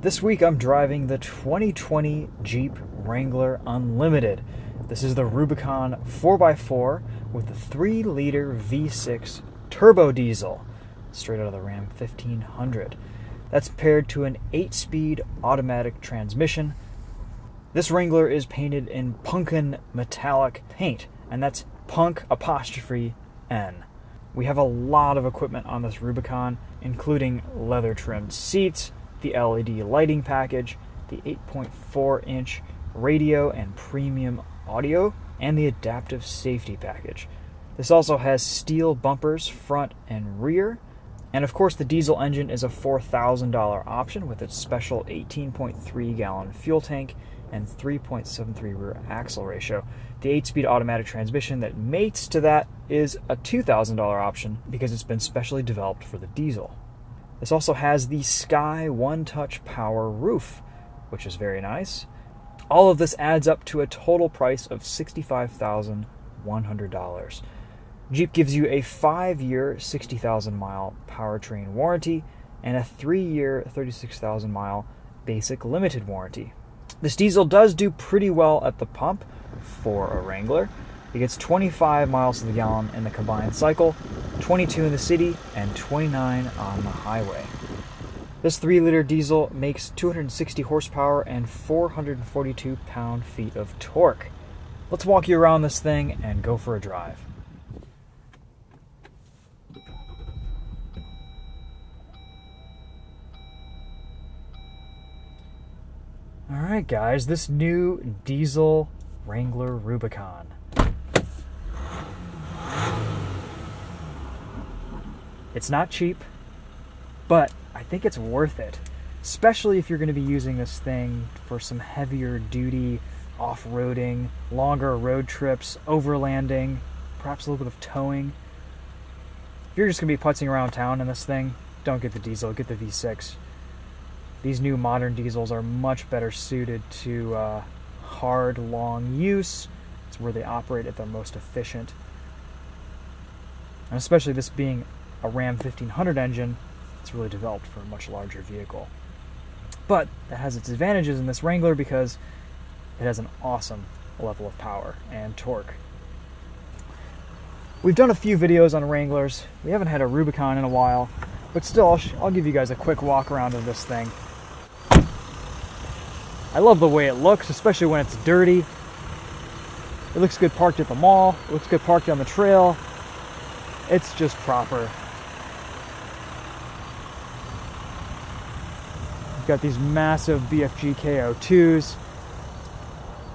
This week I'm driving the 2020 Jeep Wrangler Unlimited. This is the Rubicon 4x4 with a 3 liter V6 turbo diesel, straight out of the Ram 1500. That's paired to an 8 speed automatic transmission. This Wrangler is painted in Punk'n metallic paint, and that's punk apostrophe N. We have a lot of equipment on this Rubicon, including leather trimmed seats, the LED lighting package, the 8.4 inch radio and premium audio, and the adaptive safety package. This also has steel bumpers front and rear, and of course, the diesel engine is a $4,000 option with its special 18.3 gallon fuel tank and 3.73 rear axle ratio. The 8 speed automatic transmission that mates to that is a $2,000 option because it's been specially developed for the diesel. This also has the Sky One Touch Power roof, which is very nice. All of this adds up to a total price of $65,100. Jeep gives you a five year, 60,000 mile powertrain warranty and a three year, 36,000 mile basic limited warranty. This diesel does do pretty well at the pump for a Wrangler. It gets 25 miles to the gallon in the combined cycle, 22 in the city, and 29 on the highway. This 3 liter diesel makes 260 horsepower and 442 pound feet of torque. Let's walk you around this thing and go for a drive. Alright, guys, this new diesel Wrangler Rubicon. It's not cheap, but I think it's worth it. Especially if you're going to be using this thing for some heavier duty off roading, longer road trips, overlanding, perhaps a little bit of towing. If you're just going to be putzing around town in this thing, don't get the diesel, get the V6 these new modern diesels are much better suited to uh, hard, long use. It's where they operate at their most efficient. And especially this being a Ram 1500 engine, it's really developed for a much larger vehicle. But that has its advantages in this Wrangler because it has an awesome level of power and torque. We've done a few videos on Wranglers. We haven't had a Rubicon in a while, but still, I'll, I'll give you guys a quick walk around of this thing. I love the way it looks, especially when it's dirty. It looks good parked at the mall. It looks good parked on the trail. It's just proper. Got these massive BFG KO2s.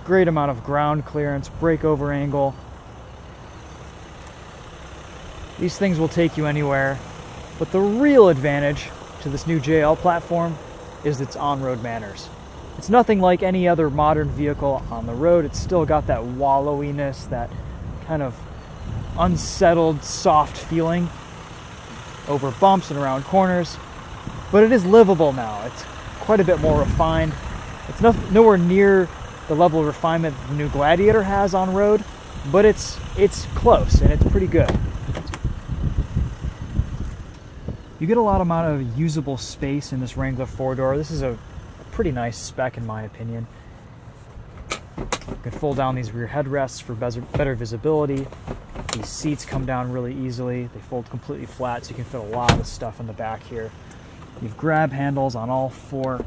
Great amount of ground clearance, breakover angle. These things will take you anywhere. But the real advantage to this new JL platform is its on-road manners. It's nothing like any other modern vehicle on the road. It's still got that wallowiness, that kind of unsettled, soft feeling over bumps and around corners. But it is livable now. It's quite a bit more refined. It's no, nowhere near the level of refinement the new Gladiator has on road, but it's it's close and it's pretty good. You get a lot amount of usable space in this Wrangler four door. This is a pretty nice spec in my opinion. You can fold down these rear headrests for better visibility. These seats come down really easily. They fold completely flat so you can fit a lot of stuff in the back here. You've grab handles on all four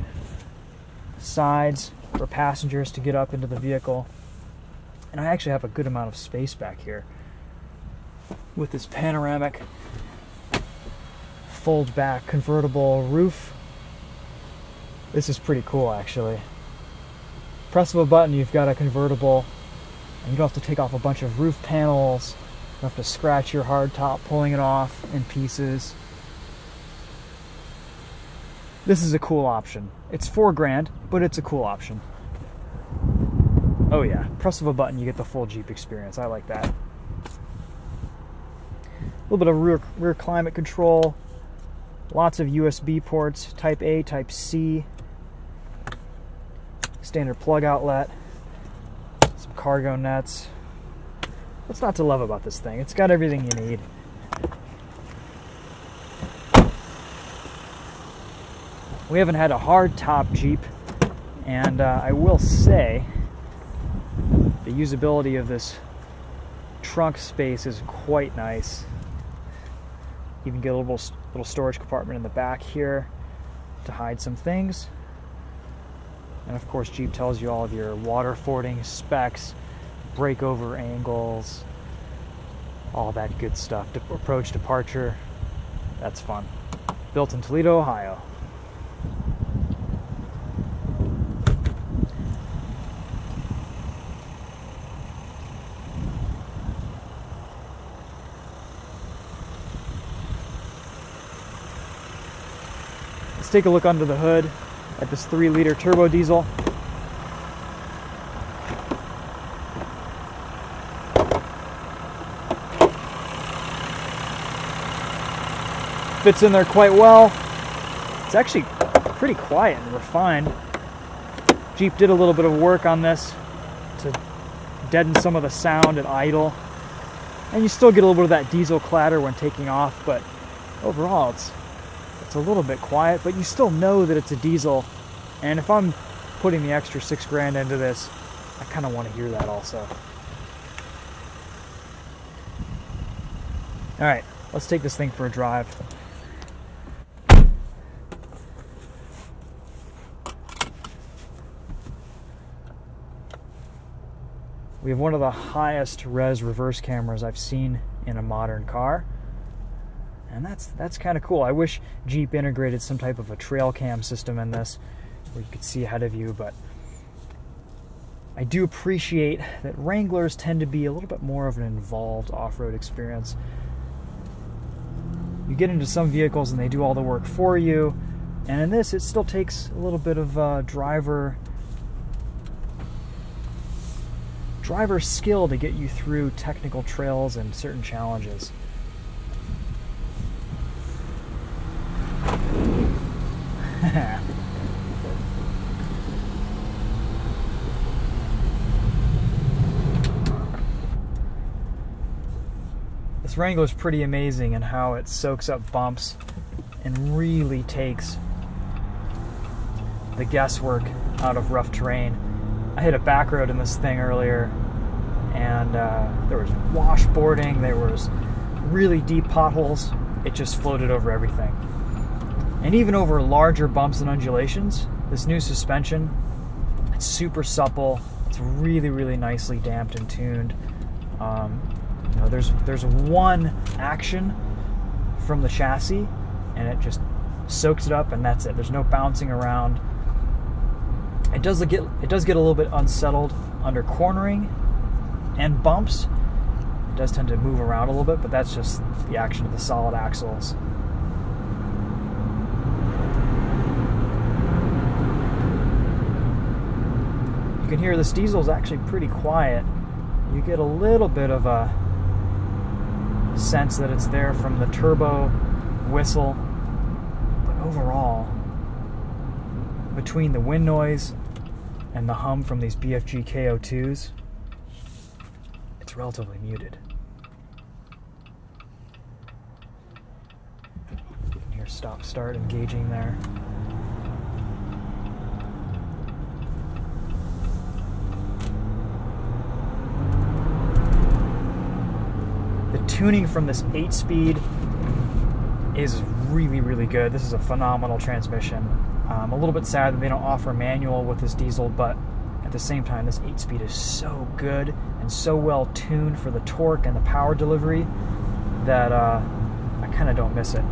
sides for passengers to get up into the vehicle. And I actually have a good amount of space back here with this panoramic fold back convertible roof this is pretty cool actually. Press of a button, you've got a convertible, and you don't have to take off a bunch of roof panels. You don't have to scratch your hard top pulling it off in pieces. This is a cool option. It's four grand, but it's a cool option. Oh yeah, press of a button, you get the full Jeep experience. I like that. A little bit of rear, rear climate control, lots of USB ports, Type A, Type C, standard plug outlet, some cargo nets. What's not to love about this thing? It's got everything you need. We haven't had a hard top Jeep, and uh, I will say the usability of this trunk space is quite nice. You can get a little little storage compartment in the back here to hide some things. And of course, Jeep tells you all of your water fording specs, breakover angles, all that good stuff. De- approach departure, that's fun. Built in Toledo, Ohio. Let's take a look under the hood at this 3 liter turbo diesel. Fits in there quite well. It's actually pretty quiet and refined. Jeep did a little bit of work on this to deaden some of the sound at idle. And you still get a little bit of that diesel clatter when taking off, but overall it's it's a little bit quiet, but you still know that it's a diesel. And if I'm putting the extra six grand into this, I kind of want to hear that also. All right, let's take this thing for a drive. We have one of the highest res reverse cameras I've seen in a modern car and that's that's kind of cool. I wish Jeep integrated some type of a trail cam system in this where you could see ahead of you, but I do appreciate that Wranglers tend to be a little bit more of an involved off-road experience. You get into some vehicles and they do all the work for you, and in this it still takes a little bit of uh, driver driver skill to get you through technical trails and certain challenges. Wrangler is pretty amazing in how it soaks up bumps and really takes the guesswork out of rough terrain. I hit a back road in this thing earlier, and uh, there was washboarding, there was really deep potholes. It just floated over everything. And even over larger bumps and undulations, this new suspension, it's super supple. It's really, really nicely damped and tuned. Um, know, there's there's one action from the chassis, and it just soaks it up, and that's it. There's no bouncing around. It does get it does get a little bit unsettled under cornering and bumps. It does tend to move around a little bit, but that's just the action of the solid axles. You can hear this diesel is actually pretty quiet. You get a little bit of a sense that it's there from the turbo whistle, but overall, between the wind noise and the hum from these BFG KO2s, it's relatively muted. Hear stop start engaging there. Tuning from this 8 speed is really, really good. This is a phenomenal transmission. Um, a little bit sad that they don't offer manual with this diesel, but at the same time, this 8 speed is so good and so well tuned for the torque and the power delivery that uh, I kind of don't miss it.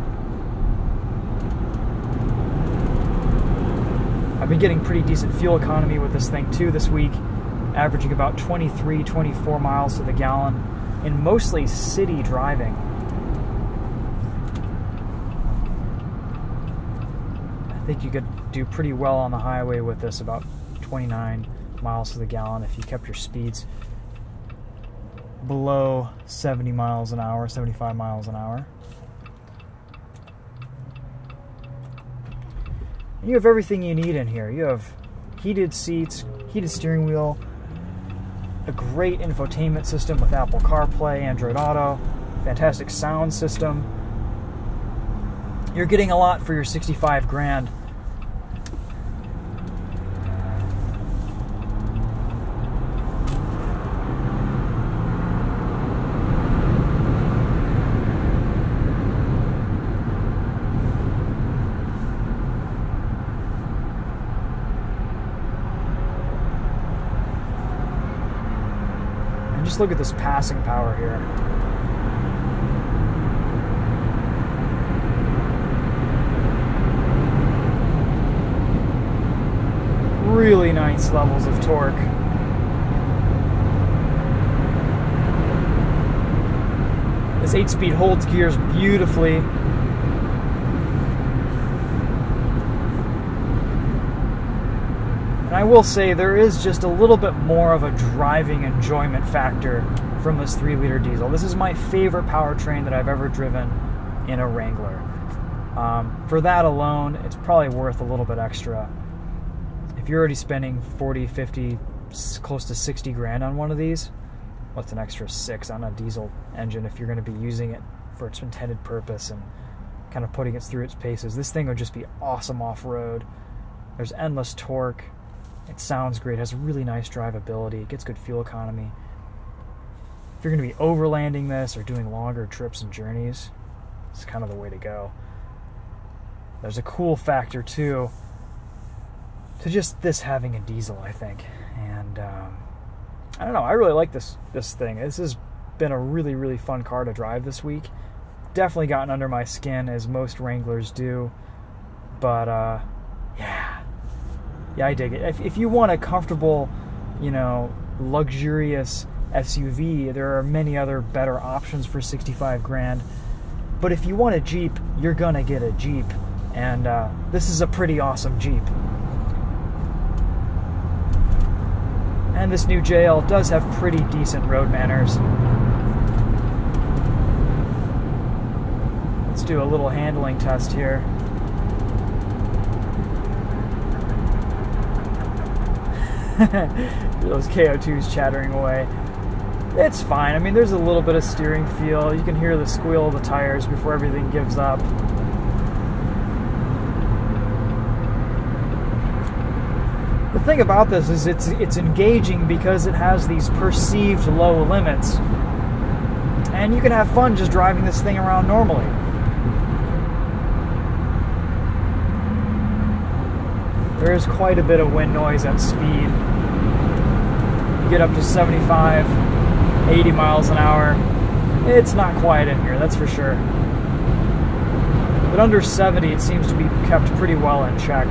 I've been getting pretty decent fuel economy with this thing too this week, averaging about 23, 24 miles to the gallon in mostly city driving. I think you could do pretty well on the highway with this, about 29 miles to the gallon if you kept your speeds below 70 miles an hour, 75 miles an hour. And you have everything you need in here. You have heated seats, heated steering wheel, a great infotainment system with Apple CarPlay, Android Auto, fantastic sound system. You're getting a lot for your 65 grand. Just look at this passing power here. Really nice levels of torque. This 8 speed holds gears beautifully. And I will say there is just a little bit more of a driving enjoyment factor from this 3 liter diesel. This is my favorite powertrain that I've ever driven in a Wrangler. Um, for that alone, it's probably worth a little bit extra. If you're already spending 40, 50, close to 60 grand on one of these, what's an extra six on a diesel engine if you're going to be using it for its intended purpose and kind of putting it through its paces? This thing would just be awesome off road. There's endless torque. It sounds great, has a really nice drivability, it gets good fuel economy. If you're going to be overlanding this or doing longer trips and journeys, it's kind of the way to go. There's a cool factor too to just this having a diesel, I think, and um, I don't know. I really like this this thing. This has been a really really fun car to drive this week. Definitely gotten under my skin as most Wranglers do, but uh, yeah, I dig it. If, if you want a comfortable, you know, luxurious SUV, there are many other better options for 65 grand. But if you want a Jeep, you're gonna get a Jeep, and uh, this is a pretty awesome Jeep. And this new JL does have pretty decent road manners. Let's do a little handling test here. Those KO2s chattering away. It's fine. I mean, there's a little bit of steering feel. You can hear the squeal of the tires before everything gives up. The thing about this is it's it's engaging because it has these perceived low limits. And you can have fun just driving this thing around normally. There is quite a bit of wind noise at speed. You get up to 75, 80 miles an hour. It's not quiet in here, that's for sure. But under 70, it seems to be kept pretty well in check.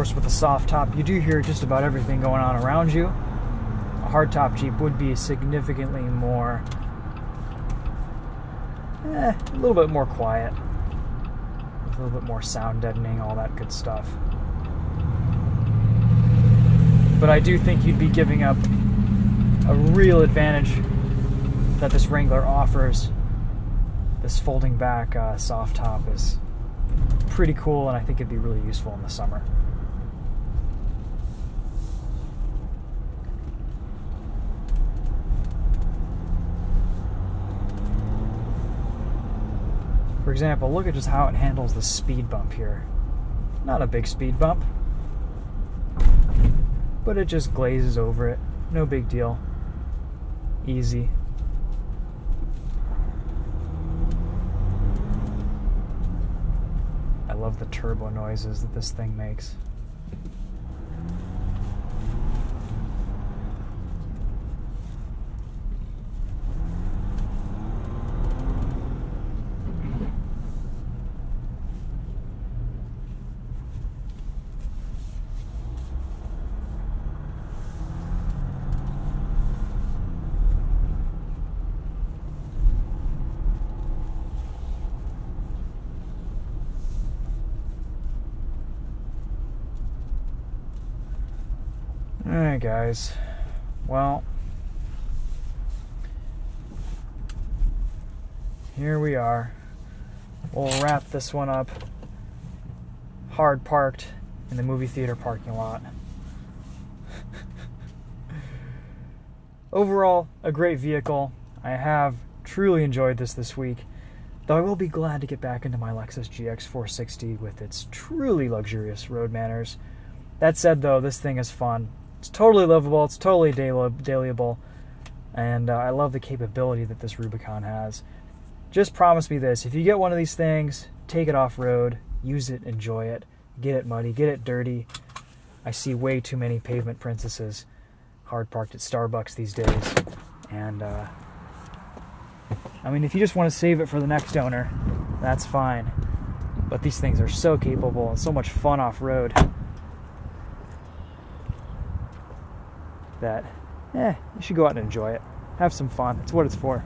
Course, with a soft top, you do hear just about everything going on around you. A hardtop Jeep would be significantly more, eh, a little bit more quiet, a little bit more sound deadening, all that good stuff. But I do think you'd be giving up a real advantage that this Wrangler offers. This folding back uh, soft top is pretty cool, and I think it'd be really useful in the summer. For example, look at just how it handles the speed bump here. Not a big speed bump, but it just glazes over it. No big deal. Easy. I love the turbo noises that this thing makes. Guys. Well, here we are. We'll wrap this one up. Hard parked in the movie theater parking lot. Overall, a great vehicle. I have truly enjoyed this this week, though I will be glad to get back into my Lexus GX 460 with its truly luxurious road manners. That said, though, this thing is fun. It's totally livable, it's totally dailyable, and uh, I love the capability that this Rubicon has. Just promise me this if you get one of these things, take it off road, use it, enjoy it, get it muddy, get it dirty. I see way too many pavement princesses hard parked at Starbucks these days. And, uh, I mean, if you just want to save it for the next owner, that's fine. But these things are so capable and so much fun off road that, eh, you should go out and enjoy it. Have some fun. It's what it's for.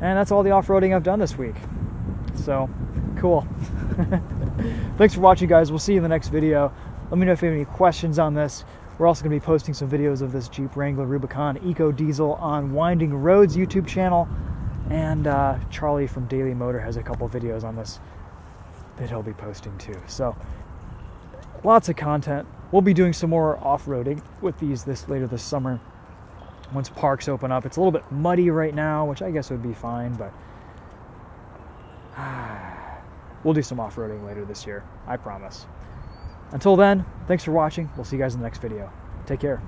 And that's all the off roading I've done this week. So, cool. Thanks for watching, guys. We'll see you in the next video. Let me know if you have any questions on this. We're also going to be posting some videos of this Jeep Wrangler Rubicon Eco Diesel on Winding Roads YouTube channel. And uh, Charlie from Daily Motor has a couple videos on this that he'll be posting too. So, lots of content. We'll be doing some more off-roading with these this later this summer once parks open up. It's a little bit muddy right now, which I guess would be fine, but we'll do some off-roading later this year. I promise. Until then, thanks for watching. We'll see you guys in the next video. Take care.